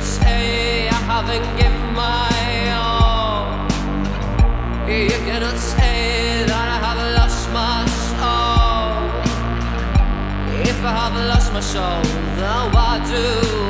would say I haven't given my all. You cannot say that I have lost my soul. If I have lost my soul, then why do?